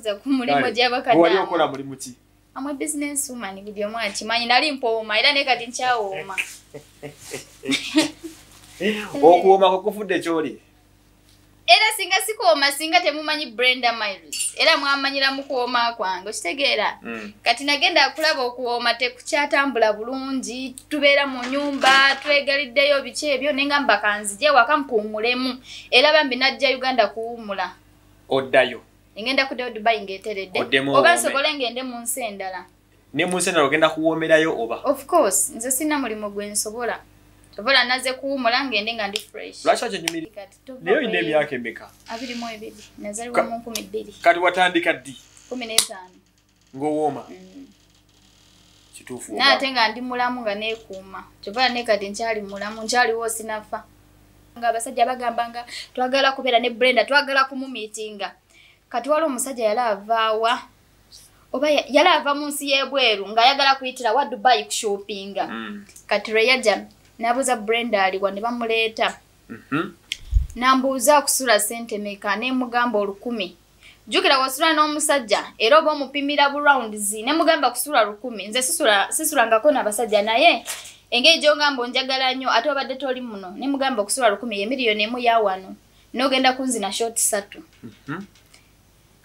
nabuuza ku mulimu wali gy'abakadde okola mulimu ki? Amwe business woman buli omu akimanyi nali mpooma era ne kati nkyawooma okuwooma kwekufudde kyoli? Era singa sikuwooma singa temumanyi brenda miles era mwamanyira mu kuwooma kwange okitegeera? Mm. kati nagenda kulaba okuwooma tekukyatambula bulungi tubeera mu nyumba twegaliddeyo biki ebyo nenga mbakanzije waka mpuumulemu era bambi najja uganda kuwumula oddayo ngenda kuddeyo dubai ngaeteredde Oddemu oba nsobole ngende mu nsi endala. Ne mu nsi endala ogenda kuwoomerayo oba? Of course nze sina mulimu gwe nsobola. Sobola naze kuwumula ngende nga ndi fresh. Lwaki okyonyumiri Kati tova naye olina bweru. emyaka emeka? Abiri mu ebiri. Nazalibwa Ka- mu nkumi bbiri. kati watandika ddi? Kumi n'etaano. Ng'owooma? Mm. kituufu naate nga ndi mulamu nga neekuuma. Kyovala ne kati nkyali mulamu nkyaliwo sinafa. Nga abasajja bagamba nga twagala kubeera ne brenda twagala kumumiitinga kati wali omusajja yali avaawa oba ya- yali ava mu nsi y'ebweru ng'ayagala kuyitira wa dubai kushopinga Mm. kati lwe yajja nabuuza brenda aliwa ne bamuleeta. Mhm. nambuuza kusula sente meka nemugamba olukumi? Jjukira wasula n'omusajja era oba omupimira burounds nemugamba kusula lukumi? Nze sisula- sisulangako n'abasajja naye. Engeri gyongamba onjagala nnyo ate obadde toli muno nemugamba okusula lukumi ye miliyoni emu ya wano n'ogenda kunzina shoti satu Mhm.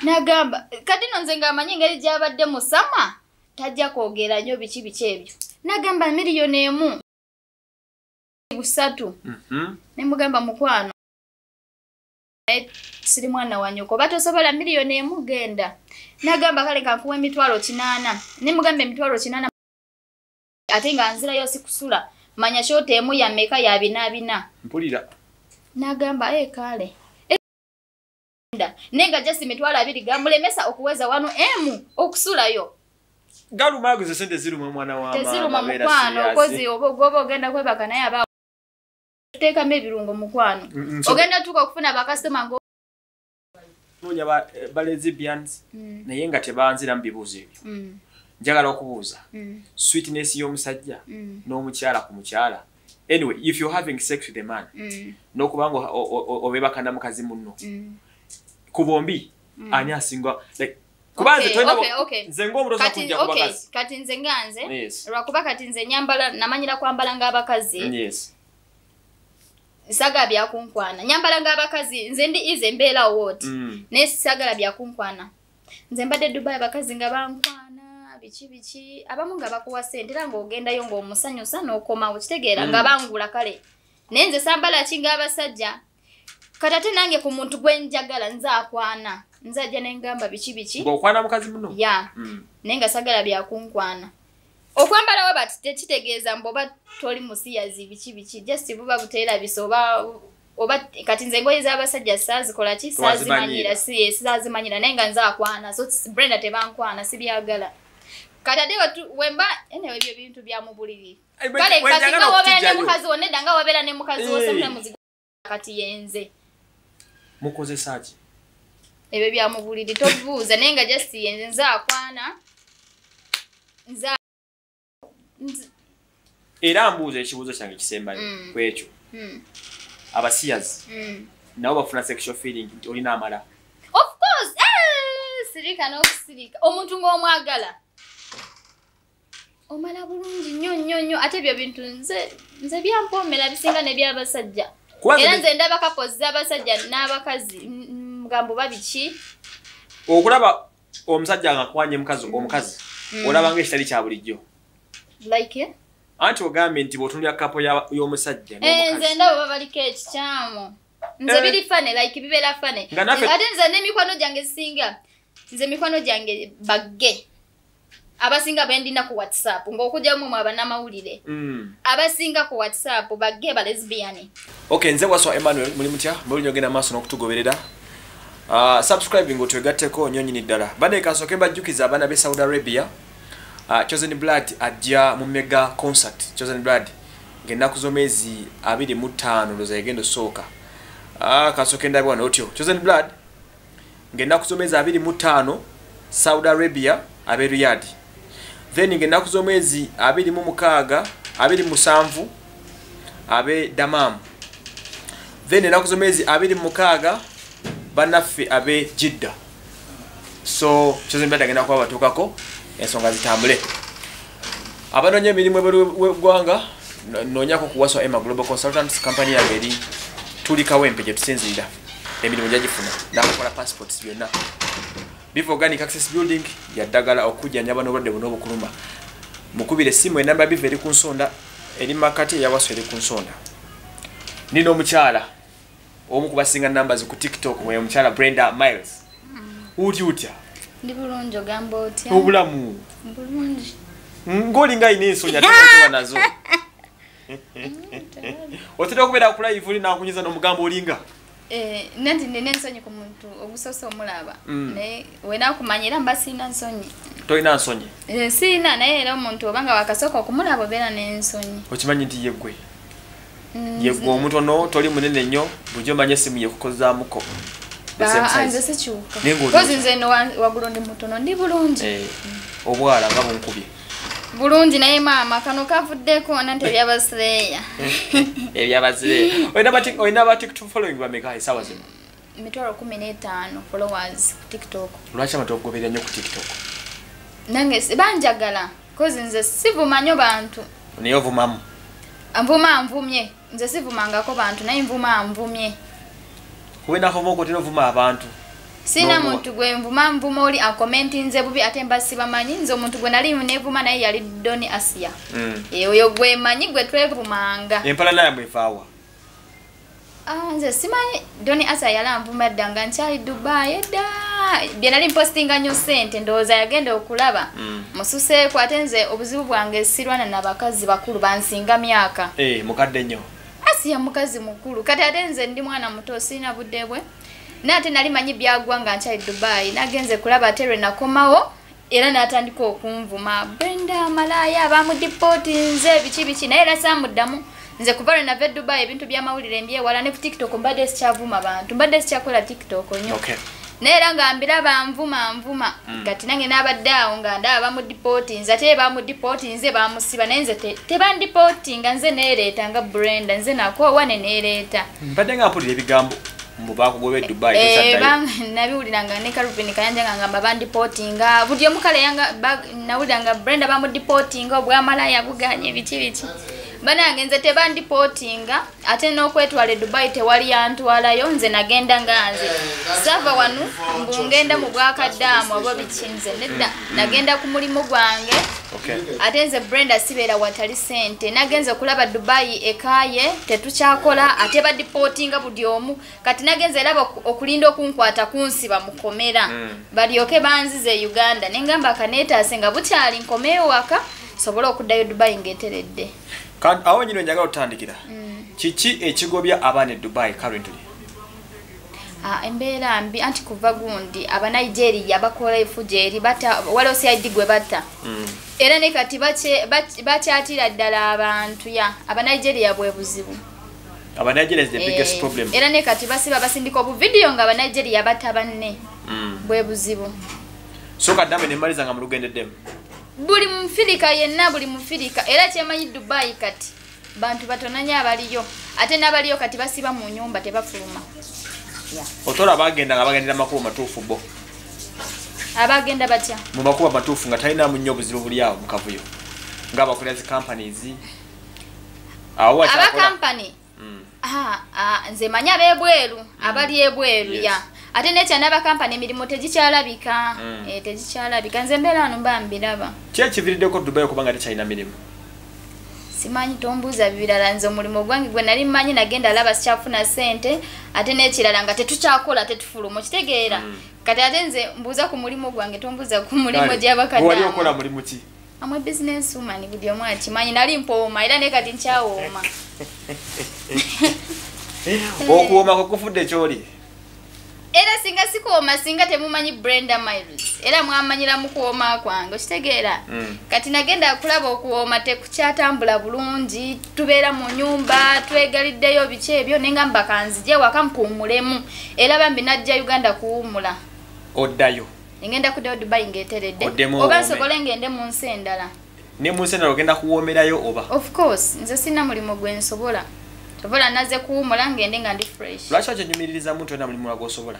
Nagamba kati no nze ngaamanyi engeri gyabadde musama tajja kwogera nnyo biki biki ebyo. Nagamba miliyoni emu. Busatu. Mhm. nemugamba mukwano. Naye siri mwana wa nyoko oba tosobola miliyoni emu genda. Nagamba kale kankuwa emitwalo kinaana. Nemugamba emitwalo kinaana ate nga nzirayo sikusula manya shota emu yameka ya bina bina mpulira. Nagamba e kale. Enda. Naye nga jasi emitwalo abiri gamulemesa okuweza wano emu okusulayo. Galumaago ze sente ziruma omwana wa teziruma mukwano okozi oba ogenda kwebaka naye aba teekamu ebirungo mukwano. Mm, nso- ogenda tuka okufuna bakasitoma ngo noonya ba- eh, lesbians Mm, naye nga tebanziramu bibuuzo ebyo. Mm, njagala okubuuza mm, sweetness y'omusajja mm, n'omukyala ku mukyala. Anyway if you're having sex with a man mm, n'okubanga o- o- o- obebaka na mukazi munno mm. Ku bombi Mm. ani asinga like kuba nze nze ng'omutoza kati kujja ku bakazi kati nze nga nze lwakuba kati nze nyambala namanyira kwambala ng'abakazi yes. Saga byakunkwana nyambala ng'abakazi nze ndi ize embeera wooti Mm. naye sagala byakunkwana nze mbadde dubai abakazi nga bankwana biki biki. Abamu nga bakuwa sente era ng'ogendayo ng'omusanyusa n'okomawo. Kitegeera nga bangula kale. Naye nze sambala ki ng'abasajja kati ate nange ku muntu gwe njagala nzaakwana nzajja nengamba biki biki? Ng'okwana mukazi munno ya. Mm. naye nga sagala byakunkwana okwambalawo bati tekitegeeza mbu oba toli musiyazi biki biki just buba buteerabisa oba oba kati nze engoye z'abasajja saazikola ki? Saazimanyira si saazimanyira naye nga nzaakwana so si- brenda tebankwana sibyagala kati ate wetu- wemba enewe ebyo bintu bya mu buliri. Bwe- kale kati nga wobeera ne mukazi wo nedda nga wobeera ne mukazi wo Eh. sometimes kati yenze mukozesa ki ebyo bya mu buliri tobuuza naye nga just yenze nzaakwana nza nz- era mbuuza ekibuuzo kyange kisembayo Mm. ku ekyo mm, abasiyazi mm. nabo bafuna sexual feeling nti olina amala? Of course eh, sirika n'okusirika omuntu ng'omwagala omala bulungi nnyo nnyo nnyo. Ate ebyo bintu nze nze byampoomera bisinga nebyabasajja. Kuba era nze- nze ndaba kapozi z'abasajja n'abakazi n- n- mugambo babiki okulaba omusajja nga akwanye mukazi omukazi Mm. olaba nga ekitali kya bulijjo. Like? Anti ogambye nti bw'otunulira kapo ya- y'omusajja Eh, nze ndaba baliko ekikyamu. Nze Eh. biri fane like bibeera fane. Nga ate nze n'emikwano gyange singa nze mikwano gyange bagge abasinga bendina ku whatsapp ng'okugyamu mu abanamawulire Mm. abasinga ku whatsapp bagge ba lesbian. Okay nze waswa emmanuel muli mutya? Mulungi ogenda maaso n'okutugoberera. Uh, subscribing otwegatteko nnyo nyini ddala bane kasooke mbajjukiza abaana b'e saudi arabia. Uh, chosen blood ajja mu mega concert. Chosen blood ng'ennaku z'omwezi abiri mu ttaano ndooza yagenda osooka. Uh, kasooke ndabibwa nootyo chosen blood ng'ennaku z'omwezi abiri mu ttaano saudi arabia ab'e riyad then ng'ennaku z'omwezi abiri mu mukaaga abiri mu musanvu ab'e damamu. Then ennaku z'omwezi abiri mu mukaaga bannaffe ab'e jidda. So chosen blood agenda kuba batuukako ensonga zitambule. Abanoonya emirimu ebweru w'eggwanga no- noonyako kuwaswa emma global consultants company yange eri tulikawo empe gye tusinziira emirimu gyagifuna nakukola passports byonna biva organic access building yaddagala okujjanjaba n'obulwadde buno obukuluma. Mukubire essimu enamba biva eri ku nsonda eri makati eyawaswa eri ku nsonda. Nina omukyala omu kubasinga numbers ku tiktok we omukyala brenda miles. Oti otya ndi bulungi ogamba otya? Obulamu. Bulungi. Ng'olinga ayina ensonyi ate otewa nazo. Otera okubeera ku live oli nakunyiza n'omugamba olinga nanti nina ensonyi ku muntu ogusoose omulaba Mm. naye wena kumanyira mba siina nsonyi. Tolina nsonyi? Eh, siina naye era omuntu obanga wakasooka okumulaba obeera n'ensonyi. Okimanyi nti yeggwe Mm, yeggwe omutono toli munene nnyo bulijjo omanye esimu size. nze sikyuka. Kozi nze no wa- waggulu ndi mutono ndi bulungi. Eh, obwala nga bunkubye bulungi naye maama kano kavuddeko nanti ebyabasireeya ebyabazire olina ba tiktok following bameka esaawa zino? Emitwalo kumi n'etaano followers ku tiktok. Lwaki abantu okugoberera nnyo ku tiktok? Nange banjagala kozi nze sivumannyo bantu. Naye ovumamu. Nvuma nvumye. Nze sivumangako bantu naye nvuma nvumye. Wenakova okotera ovuma abantu N'omuwa. muntu gwe nvuma nvuma oli akomenti nze bubi ate mba sibamanyi nze omuntu gwe nali nevuma naye yali doni asia Mm. Eh, oyo gwe manyi gwe twevumanga empala naye mwefaawa Ah, nze simanyi doni asia yali anvuma dda nga nkyali dubai edda bye nali mpostinga nnyo sente ndowooza yagenda okulaba. Mm. mususeeko ate nze obuzibu bwange sirwana nabakazi bakulu bansinga myaka. Eh, mukadde nnyo. Asiya mukazi mukulu. Kati ate nze ndi mwana muto sirina budde bwe naye ate nali manyi byagwa nga nkyali dubai. Nagenze kulaba ate lwe nakomawo era natandika okunvuma. Brenda malaya bamudipootinze biki biki? Naye era saamuddamu. Nze kuva lwe nava e dubai ebintu byamawulire mbyewala ne ku tiktok mbadde sikyavuma bantu mbadde sikyakola tiktok okay naye era nga mbiraba nvuma nvuma. Kati nange nabadde awo nga ndaba bamudipootinze ate bamudipootinze bamusiba naye nze te- tebandipootinga nze neereeta nga brenda nze nakoowa ne neereeta. Mbadde nga mpulira ebigambo mbu bakugoba e dubai Eh, nabiwuliranga ne calvin kayanja nga ngamba bandipootinga buli omu kale yanga nawuliranga brenda bamudipootinga obwamalaya buganye biki biki banange nze tebandipootinga ate n'okwetwala e dubai tewali yantwalayo nze nagenda nga nze. Sava wanu mbu ngenda mu bwakadaamu oba biki nze nedda. nagenda ku mulimu gwange. Okay. Ate nze brenda sibeera watali sente nagenze okulaba dubai ekaye tetukyakola ate badipootinga buli omu. Kati nagenze eraba oku- okulinda okunkwata kunsiba mukomera Mm. balyoke banzize e uganda. Nengamba akaneetaase nga bukyali nkomeyo waka sobole okuddayo dubai ngaeteredde Kandi awo nyino njagala otandikira kiki ekigobya abaana e dubai currently Ah, embeera mbi anti kuva gundi abanigeria bakola efujo eri bata waliwo cid gwe batta. Mm. era ne kati bakyatira ddala abantu ya abanigeria bwe buzibu. Eh, problem. era ne kati basiba basindika obuvidiyo nga abanigeria batta banne. Mm. bwe buzibu. So kaddambe nemmaliza nga mulugendeddemu buli mufirika yenna buli mufirika. Era kyemanyi dubai kati bantu batonanya abaliyo. Ate n'abaliyo kati basiba mu nyumba tebafuluma otola abagenda nga bagendera makubo matuufu bo. Abagenda batya? Mu makubo matuufu nga talinamu nnyo obuzibu buli awo mu kavuyo. Ngaabakolera zi companies. Awo abakampani Mm. Ah, ah, nze manyi ab'ebweru abali ebweru ya ate nekya n'abakampani emirimu tegikyalabika. Mm. Eh, tegikyalabika. Nze mbeera wano mba mbiraba. Ki ekiviriddeko dubai okubanga tekyalina mirimu? Simanyi tombuuza birala nze omulimu gwange gwe nali mmanyi nagenda alaba sikyafuna sente ate n'ekirala nga tetukyakola tetufuluma. Okitegeera? Mm. kati ate nze mbuuza ku mulimu gwange tombuuza ku mulimu Kale, gy'abakadde wali abo. okola mulimu ki? Amwe business woman buli omu akimanyi nali mpooma era ne kati nkyawooma. Okuwooma kwekufudde kyoli era singa sikuwooma singa temumanyi brenda miles era mwamanyira mu kuwooma kwange okitegeera. Mm. kati nagenda kulaba okuwooma tekukyatambula bulungi tubeera mu nyumba twegaliddeyo biki ebyo nengamba kanzije waka mpuumulemu era bambi najja uganda kuwumula oddayo. Ngenda kuddayo dubai ngaeteredde Oddemu oba nsobole ngende mu nsi endala. Ne mu nsi endala ogenda kuwoomerayo oba? Of course nze sina mulimu gwe sobola naze kuwumula ngende nga ndi fresh. Lwaki wakyenyumiririzamu nti olina mulimu gwosobola?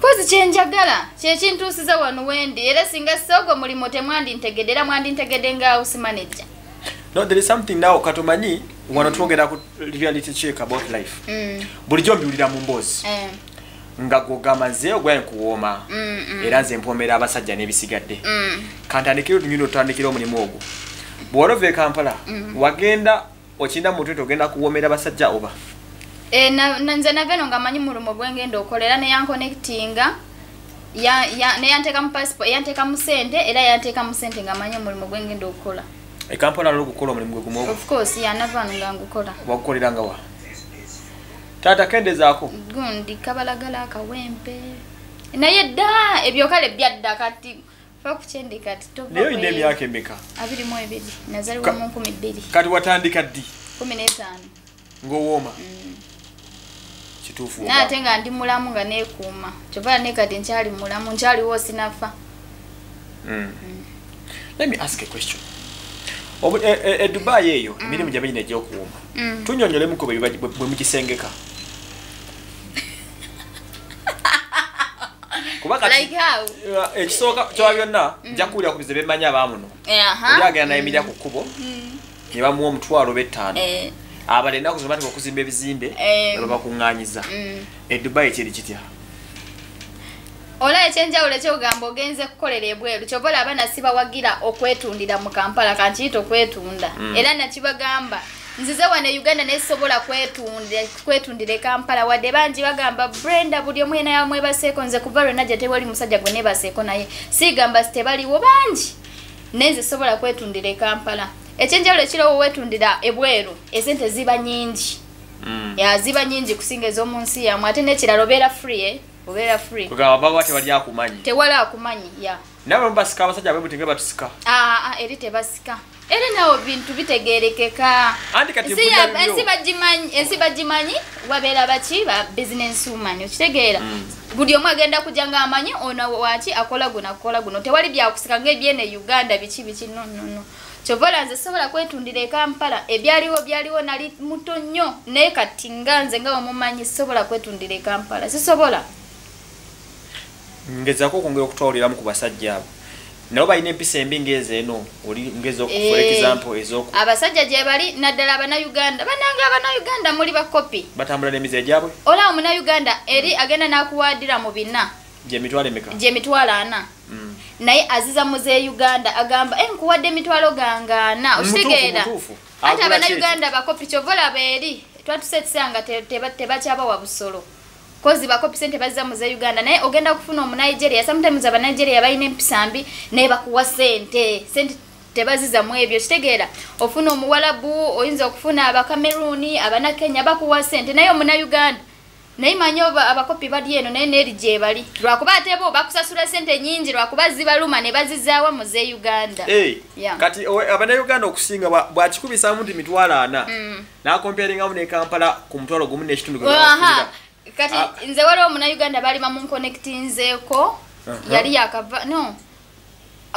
Kozi kyenjagala kyekintuusiza wano wendi era singa soogwo mulimo temwandintegedde era mwandintegedde nga house manager no there is something now katomanyi wano twogera ku reality check about life. Mm, bulijjo mbiwulira mu mboozi? Eh, nga gogamba nze ogwaye nkuwooma mm, mm, era nze mpoomera abasajja n'ebisigadde. Mm. kantandikire olunyundo otandikire omulimu ogwo. Bw'ola ova e kampala wagenda okinda mu mutwe ogenda kuwoomera abasajja oba? Eh, na- na- nze naveno nga manyi mulumo gwengenda okola era neyankonectinga ya- ya- neyanteeka mu passport yanteeka mu sente era yanteeka mu sente nga manyi omulimu gwengenda okukola. E kampala olwokukola omulimu gwe gumu ogwo? Of course yanavano nga ngukola. Wagukoleranga wa? Taata kendezaako? Gundi kabalagala akawempe naye dda ebyo kale byadda kati fa kukyendi kati naye olina emyaka emeka? Abiri mu ebiri. Nazaliwa Ka- mu nkumi bbiri. kati watandika ddi? Kumi n'etaano ng'owooma? Kituufu naye ate nga ndi mulamu nga neekuuma. Kyova ne kati nkyali mulamu nkyaliwo sinafa. Mm. let me ask a question. Obu- e- e- dubai eyo emirimu gye benyina egyokuwuma Mm. tunyonyolemuko bwe biba- bwe bwe mukisengeka kuba kati like how uh, ekisooka kyoba byonna nja kuwulira ku bize bemmanyi abamuno Eh, oli agenda nayimirira ku kkubo Mm. ne bamuwa omutwalo b'ettaano Eh, abala ennaku zomatika okuzimba ebizimbe Eh. ne babakuŋŋaanyiza mm. e dubai kiri kitya olaba ekyenjawulo ekyogamba ogenze kukolera ebweru kyova olaba nasibawagira okwetundira mu kampala kankiyita okwetunda Mm. era nakibagamba nzize wano e uganda nesobola kwetundira kwetundira e kampala. Wadde bangi bagamba brenda buli omu yena yamwebaseeko nze kuva lwena gye tewali musajja gwe nebaseeko naye. Sigamba sitebaliwo bangi. Naye nze sobola kwetundira e kampala. Ekyenjawulo ekirawo wetundira ebweru esente ziba nyingi ya ziba nyingi kusinga ez'omu nsi yamwe ate n'ekirala obeera free eh? obeera free. Tewali akumanyi ya nawe mubasika abasajja abebutinge batusika aa eri tebasika. Era nawo bintu bitegerekeka Ensi bagimanyi wabeera baki? Ba business woman okitegeera buli omu agenda kujja nga amanyi ono waki akola guno akola guno. Tewali byakusika ngaebyene uganda biki biki no no no. Kyovola nze sobola kwetundira e kampala. Ebyaliwo byaliwo nali muto nnyo. Naye kati nga nze nga wamumanyi sobola kwetundira e kampala. Sisobola ngezaako okwongera okutwawuliramu ku basajja abo. Nabo balina empisa embi ngaezo eno oli ngeza for Eh. example ez'oku abasajja gye bali naddala abanauganda banange abanauganda muli bakopi batambula n'emize gyabwe olaba munauganda eri agenda n'akuwaadira mu bina. Gyemitwalo emeka? Gyemitwalo ana. Mm. naye aziza muze uganda agamba e nkuwadde emitwalo gangaana Mutuufu, okitegeera Agula abanauganda bakopi kyova olaba eri twatuse te- teba- tebakyabawa busolo kozi bakopi sente baziza muze uganda. Naye ogenda kufuna omunigeria sometimes abanigeria balina empisa mbi naye bakuwa sente. Sente tebaziza mu ebyo. Kitegeera ofuna omuwalabu oyinza okufuna abakameruni abanakenya bakuwa sente. Naye omunauganda naye manyi abakopi bali eno naye neeri gyebali lwakuba ate bo bakusasula sente nyingi lwakuba zibaluma ne bazizaawa mu ze uganda. Eh, Yeah. kati abanauganda okusinga bwa- bwakikubisamu nti mitwalo ana? Mm. nakomperingamu ne kampala ku mutwalo gumu n'ekitundu. Kati Ah. nze waliwo munauganda bali bamunkonectinzeeko Aha. yali yakava no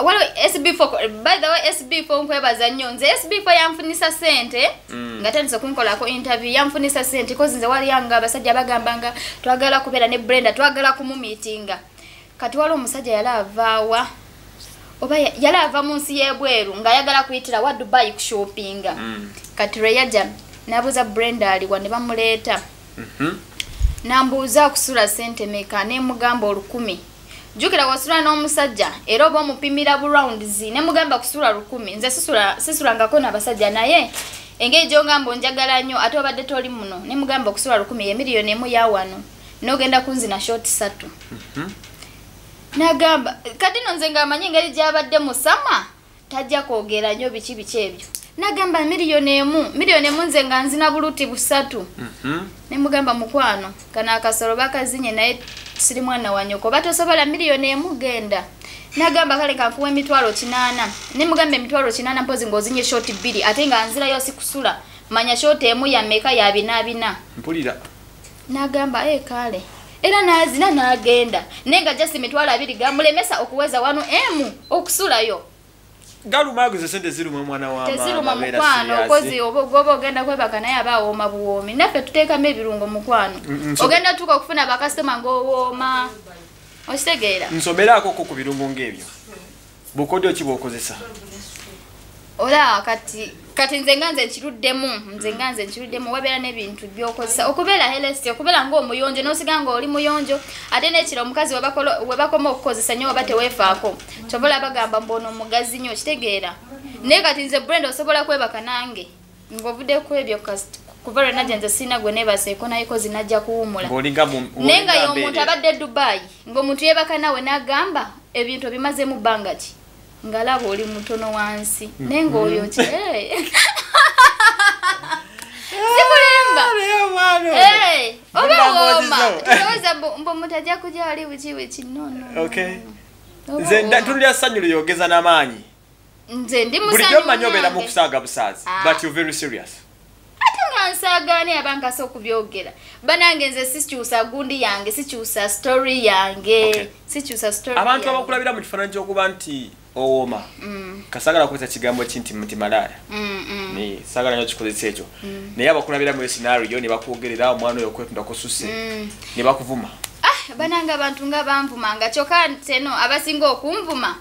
waliwo sb4 by the way sb4 nkwebaza nnyo nze sb4 yanfunisa sente Mm. nga tandise okunkolako interview yanfunisa sente kozi nze waliyanga abasajja bagambanga twagala kubeera ne brenda twagala kumumiitinga kati waliwo omusajja yali avaawa oba ya- yali ava mu nsi y'ebweru ng'ayagala kuyitira wa dubai kushopinga Mm. kati lwe yajja nabuuza brenda aliwa ne bamuleeta Mhm. Nambuuza kusula sente meka nemugamba olukumi. Jjukira wasula n'omusajja era oba omupimira burounds nemugamba kusula lukumi nze sisula- sisulangako n'abasajja naye. Engeri gyongamba onjagala nnyo ate obadde toli muno nemugamba okusula lukumi ye miliyoni emu ya wano nogenda kunzina shoti satu. Mhm. nagamba kati no nze ngaamanyi engeri gyabadde musama tajja kwogera nnyo biki biki ebyo nagamba miliyoni emu. Miliyoni emu nze nga nzina buluti busatu. Mhm. nemugamba mukwano. Kano akasolo bakazinye naye siri mwana wanyoko oba tosobola miliyoni emu genda. Nagamba kale kankuwa emitwalo kinaana. Nemugamba emitwalo kinaana mpozi ngaozinye shoti bbiri. Ate nga nzirayo sikusula. Manya shoti emu yameka ya bina bina mpulira. Nagamba e kale. Era nazina nagenda. Naye nga jasi emitwalo abiri gamulemesa okuweza wano emu okusulayo galumaguze sente ziruma omwana wa teziruma maama, abeera mukwano okozi oba ogenda kwebaka naye aba awooma buwoomi. Naffe tuteekamu ebirungo mukwano ogenda tuuka okufuna bakasitoma ng'owooma. Okitegeera nsomeraakoko ku birungo ng'ebyo. Bukodyo ki bwokozesa? Olaba kati kati nze nga nze nkiruddemu nze nga nze nkiruddemu wabeera n'ebintu byokozesa. Okubeera helesti okubeera ngaomuyonjo nosiga nga oli muyonjo ate nekiro omukazi webakoma okukozesa nnyo oba teweefaako kyobola bagamba mbona omugazi nnyo okitegeera naye kati nze brand osobola kwebaka nange? Ngaovudde ku ebyo kuva lwena gye nze siina gwe neebaseeko nayeko zinajja kuwumula naye nga y'omuntu abadde dubayi ng'omuntu yeebaka nawe n'agamba ebintu obimazemu bbanga ki ngalaba oli mutono wansi. Naye ng'oyo ki Eh. simulimba. Eh, oba wooma. ozizo. tulowooza mbu mbu omuntu ajja kujja wali buki buki. Nono Okay. nze tulya ssanyu lyogeza n'amaanyi nze ndi bulijjo mmanyi obeera mu kusaaga busaazi Ah. but you're very serious. Nga nsaagaane abankasa okubyogera? Banange nze sikyusa gundi yange sikyusa story yange. Sikyusa story abantu abakulabira mu kifaananyi ky'okuba nti owooma. Mm, kasagala kukozesa kigambo ki nti malaaya mm, mm. Ne, saagala nyo kikozesa ekyo. Naye abakulabira mu scenario ne bakwogerera omwana oyo okwetunda kususse Mm. ne bakuvuma. Ah, banange abantu nga banvumanga kyokka teno abasinga okunvuma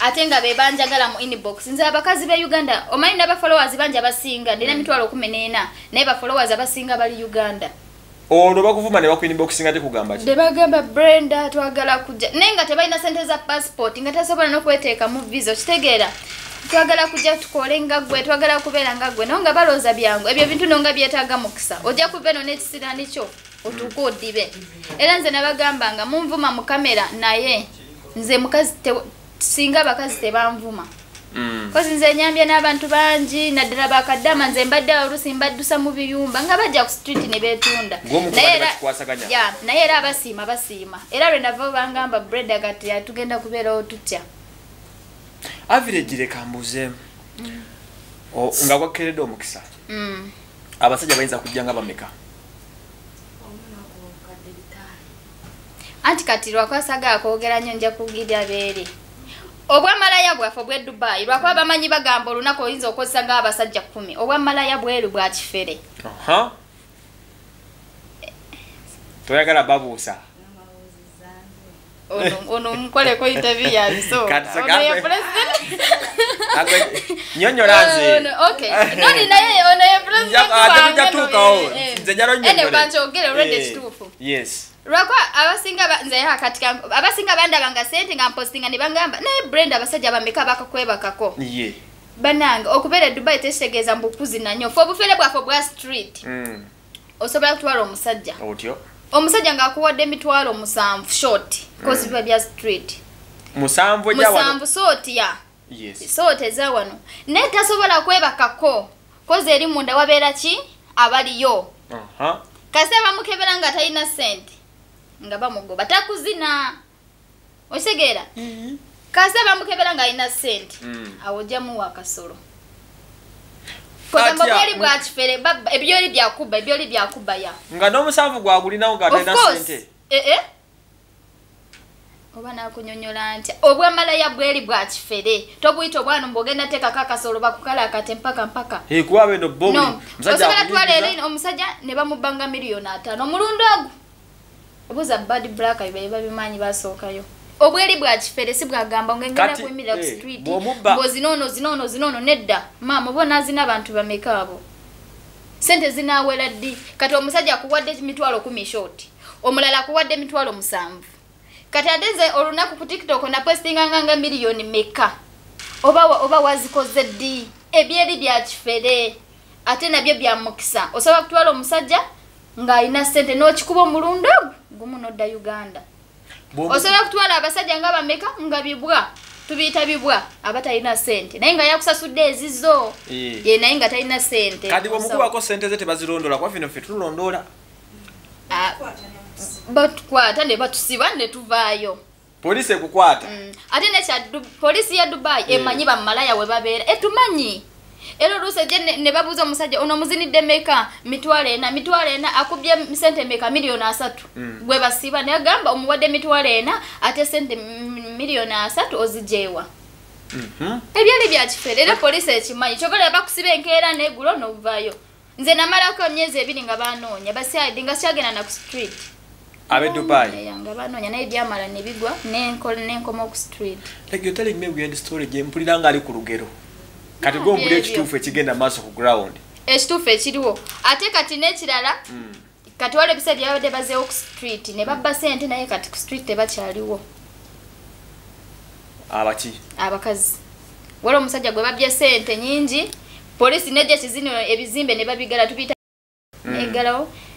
ate nga be banjagala mu inbox. Nze abakazi be uganda omanyi nabafollowers bangi abasinga ndina emitwalo kumi n'ena naye bafollowers abasinga bali uganda olwo bakuvuma ne bakuinboxinga tekugamba ki? Tebagamba brenda twagala kujja. Naye nga tebalina sente za passport nga tasobola n'okweteeka mu visa okitegeera. Twagala kujja tukole nga gwe twagala kubeera nga gwe naye nga balooza byangu. Ebyo bintu no nga byetaaga mukisa ojja kuva eno n'ekisiraani kyo otuuke odibe era nze nabagambanga munvuma mu kamera naye nze mukazi te- singa abakazi tebanvuma. Kozi nze nyambye n'abantu bangi naddala bakaddama nze mbadde olusi mbaddusa mu biyumba nga bajja ku street ne beetunda Naye era- abasiima basiima era lwe nava bangamba breda kati atugenda kubeerawo tutya average leka mbuzeemu O- nga gwakeredde omukisa? Mm. abasajja bayinza kujja nga bameka? Anti kati lwakwasaga akwogera nnyo nja kugirya beere obwamalaya bwaffe obw'e dubayi lwakuba bamanyi bagamba olunaku oyinza okozesa ng'abasajja kumi. Obwamalaya bweru bwa kifere. Toyagala babuusa. Ono ono mukoleko interview Kati se ono ye president. Agwe- nyonnyola nze. Ono, okay. noni naye ono ye president Nja- ate wange tujja no, tuukawo. eh, eh. Nze njala Ene onnyonnyole. kankyogere olwedde Eh, kituufu. yes lwakuba abasinga ba- nze ha kati ka- abasinga bandaba nga sente nga mpostinga ne bangamba naye brand abasajja bameka bakakwebakako? Banange okubeera e dubai tekitegeeza mbu kuzina nnyo fe obufere bwaffe obwa street. Mm. osobola kutwala omusajja. Omusajja ng'akuwadde emitwalo musanvu short kozi biba bya street. Musanvu musanvu sootya yes. Soota eza wano. Naye tasobola kwebakako kozi eri munda wabeera ki? Abaliyo. Kasita bamukebera nga talina sente nga bamugoba takuzina. Okitegeera kasita bamukebera nga alina sente Mm. awo ojjamuwa akasolo kogamba Atya, bwoli mu- bwa kifere baba- ebyoli byakuba ebyoli byakuba ya. Nga n'omusanvu gwagulinawo nga Of talina course. sente Eh, eh. oba nakunyonyola ntya obwamalaya bweri bwa kifere tobuyita obwana mbwogenda teekako akasolo bakukalakate mpaka mpaka. Kuba beno bo buli no. Musajja osobola eri omusajja ne bamubanga miliyoni ataano. Omulundi ogwo obuuza bad black be babimanyi basookayo. Obweri bwa kifere si bwagamba ngengenda kuyimirira ku eh, street ng'ozinoono zinoono zinoono nedda. Maama oba onaazina abantu bameka abo? Sente zinaawera ddi? Kati omusajja akuwadde emitwalo kumi short omulala akuwadde emitwalo musanvu. Kati ate nze olunaku ku tiktok napostinganga nga miliyoni meka. Oba oba wazikoze ddi? Ebyeri bya kifere ate nabyo bya mukisa. Osobola kutwala omusajja ng'alina sente n'okikuba omulundi ogwo gumu nodda uganda. Osobola kutwala abasajja nga bameka nga bibwa tubiyita bibwa abatalina sente naye nga yakusasudde ezizo Eh. ye naye nga talina sente kati bwemukubako sente ze tebazirondoola kuba fino ffe tulondola Ah, batukwata ne batusiba ne tuvaayo. Poliisi ekukwata. Mm. ate nekya polisi ya dubai emanyi bamalaya we babeera. Etumanyi era oluusi ejje ne- babuuza omusajja ono omuzinidde meka mitwalo ena mitwalo ena akubye sente meka miliyoni asatu. Gwe basiba naye agamba omuwadde mitwalo ena ate sente mm, miliyoni asatu ozigyewa Mhm. ebyali bya kifere era poliisi ekimanyi kyobola bakusiba enkeera negulo novaayo. Nze namalako emyezi ebiri nga banoonya basaidi nga kyagenda na ku street. Ab'e Dubai. yange banoonya naye byamala ne bigwa nenkoma ku street. Like you're telling me weird story? Gye mpulira nga ali ku lugero kati Ah, byebyo. ekituufu ekigenda maaso ku ground? Ekituufu ekiriwo. Ate kati n'ekirala Mm. kati waliwo ebiseera byabadde bazeewo ku street ne babba sente naye kati ku street tebakyaliwo. Abaki? Abakazi. Waliwo omusajja gwe babye sente nyingi polisi nejja kizino ebizimbe ne babigala tubiyita negalawo Ffe info-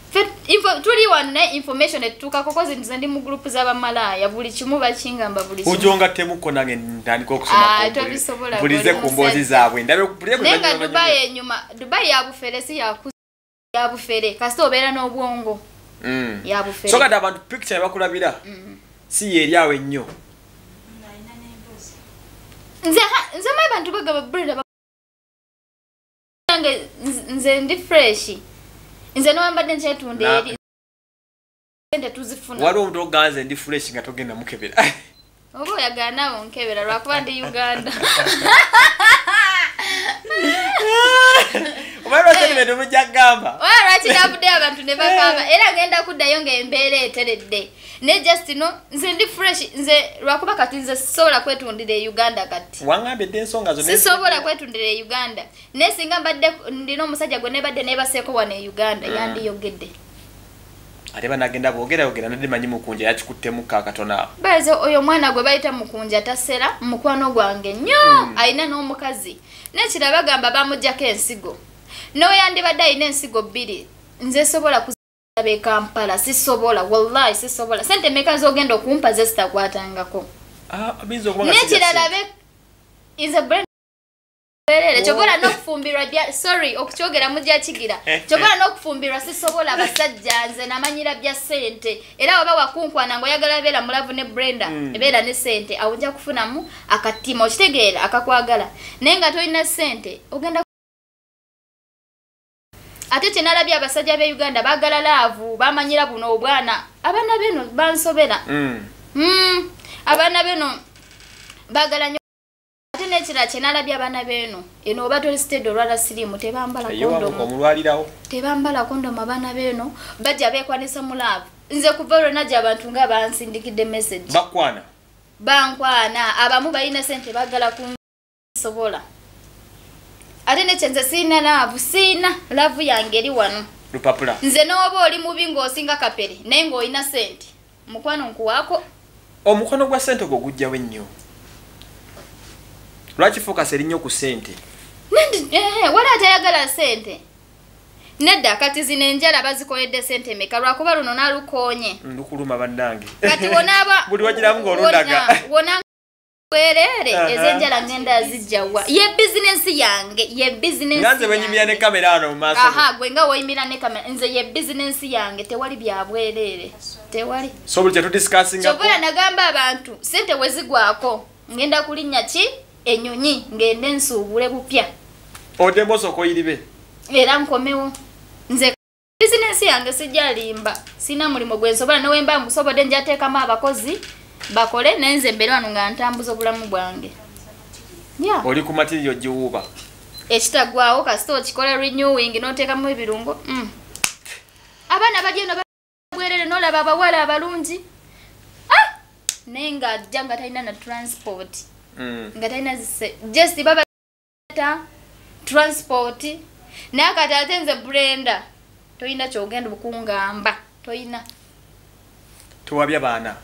tuli wano naye information etutuukako kozi nze ndi mu gurupu z'abamalaaya buli kimu bakingamba buli kimu. Ojo nga temuko nange ntandika Ah, mpulize bw'oli ku mboozi zaabwe. Naye nga dubayi enyuma dubayi yabufere si yakuza yabufere kasita obeera n'obwongo. Mm. yabufere so kati abantu picture ne bakulabira si ye eri awo ennyo. Nze nze mayi bantu bagaba breda nze- ndi fresh nze nowembadde nkyetunda eri sente tuzifuna waliwo omuntu oganze ndi fresh nga togenda mukebera. Oba oyagala onkebera lwakuba ndi uganda omanyi lwasenimento mujja kugamba oba lwaki navuddeyo abantu ne bakaba era ngenda kuddayo ngaembeera eteredde. Ne just no nze ndi fresh nze lwakuba kati nze sisobola kwetundira e uganda kati. Wangambye dde ensonga zo sisobola kwetundira e uganda. Naye singa mbadde ndina omusajja gwe nebadde nebaseeko wano e uganda yandiyogedde. Ate banagenda boogerayogera nadde manyi mukunja yakikuttemu kakatono awo baze oyo omwana gwe bayita mukunja tasera mukwano gwange nnyo alina n'omukazi. Nekira bagamba bamugjako ensigo nowe yandibadde alina ensigo bbiri nze sobola kuzaba e kampala sisobola wallahi sisobola. Sente meka zogenda okumpa ze zitakwatangako Ah, ayinza okuba nga nekirala sijja be nze Brenda berere kyobola n'okufumbirwa sorry okukyogera mujja kigira kyobola n'okufumbirwa sisobola basajja nze namanyira bya sente era waba wakunkwana ngaoyagala beera mulavu ne brenda Mm. ebeera ne sente awo ojja kufunamu akatima okitegeera akakwagala. Naye nga tolina sente ogenda ate kyenalabye abasajja b'e uganda baagala laavu bamanyira buno obwana. Abaana beno bansobera. Mm. Mm, abaana beno baagala nnyo ate nekirala kyenalabye abaana beeno eno oba tolisitedde olwala siriimu tebambala eyowamuka kondomu. omulwalirawo tebambala kondomu abaana beeno bajja beekwanisa mu laavu. Nze kuva olwo najja abantu nga bansindikidde message. Bakwana. Bankwana. Abamu balina sente baagala kunsobola ate nekyo nze siina laavu siina laavu yange eri wano. Lupapula. Nze n'oba oli mubi ng'osinga kapere naye ng'olina sente mukwano nkuwaako. Omukono gwa sente gwe gujjawo ennyo. Lwaki focus erinnya ku sente ehe, wali atayagala sente nedda kati zino enjala bazikoledde sente meka lwakuba luno nalukoonye ndukuluma bannange. Kati wonaaba buli wagiramu ng'olundaga Aha. ez'enjala ngenda zijjawa ye bizinensi yange ye bizinensi bwenyimira ne kamera ano mu maaso. Aha gwe nga woyimira ne kamera nze ye bizinensi yange. Tewali bya bwereere. Tewali. So buli kyetudisikasinga kyobola nagamba abantu sente wezigwako ngenda kulinnya ki? Enyonyi ngende nsuubule bupya. Odemu osooka oyiribe. Era nkomewo. Nze bizinensi yange sijjalimba. Sina mulimu gwe nsobola nowemba ngusobodde njateekamu abakozi bakole naye nze mbeere wano nga ntambuza obulamu bwange. Oli ku matiriyo giwuuba. Ekitagwawo kasita okikola renewing noteekamu ebirungo mm. abaana bajeno bwerere nolaba abawala abalungi. Ah! naye nga ajja nga talina na transport. Mm. nga talina just babata transport. Naye kati ate nze brenda toyina kyogenda okungamba toyina. Tewabya baana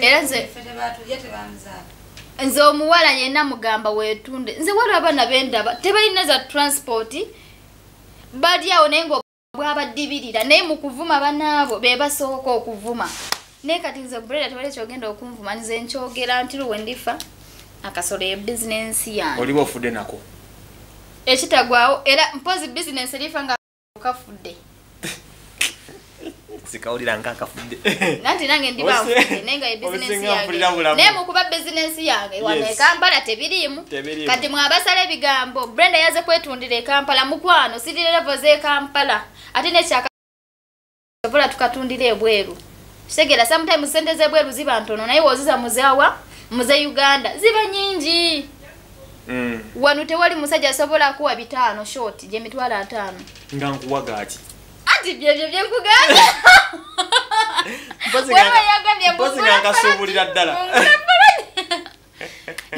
era nze nze omuwala yenna mugamba weetunde. Nze waliwo abaana bendaba tebalina za transport bali awo naye nga bwabadibirira naye mu kuvuma banaabo be basooka okuvuma. Naye kati nze breda tewali kyogenda okunvuma nze nkyogera nti luwe ndifa akasolo ye bizinensi yange. Oliba ofudde nako? Ekitagwawo era mpozi bizinensi erifa nga kafudde zikawulira nkakafudde nanti nange ndi Ose- banfudde naye nga ye bizinensi obisinga yange. mpulira bulamu. naye mukuba bizinensi yange wano ekampala tebiriimu. Kati mwabasala ebigambo brenda yaze kwetundira ekampala mukwano sirire levo z'ekampala ate nekyaka sobola tukatundira ebweru. Kitegera sometimes sente z'ebweru ziba ntono naye woziza muzeawa muze uganda. Ziba nyingi Mm. wano tewali musajja asobola kuwa bitaano short gye mitwalo ataano. Nga nkuwaga ati anti byebyo byenkugamba Mpozi Waliwo nga- yagambye mpozi mbungula nga nkasuubulira ddala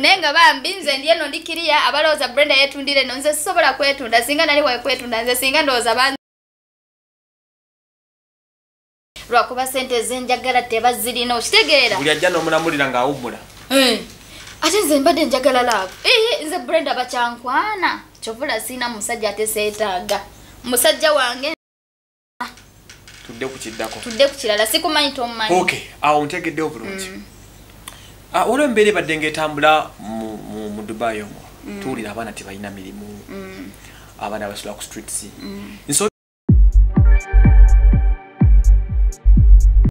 naye nga bambi nze ndi eno ndikiriya abalowooza brenda yetundire eno nze sisobola kwetunda singa nali wakwetunda nze singa ndowooza ban lwakuba sente zenjagala tebazirina okitegeera buli ajja n'omulamulira ng'awummula. Eh, ate nze mbadde njagala laavu ee nze brenda bakyankwana. Kyovula siina musajja ate seetaaga. Musajja wange tudde ku kiddako. Tudde ku kirala sikumanyi tomumanyi ok awo ntegeddewo bulungi Ah, waliwo embeera ebadde ngaetambula mu- dubai omwo. Tuwulira abaana tebalina mirimu. Mm, abaana basula ku streets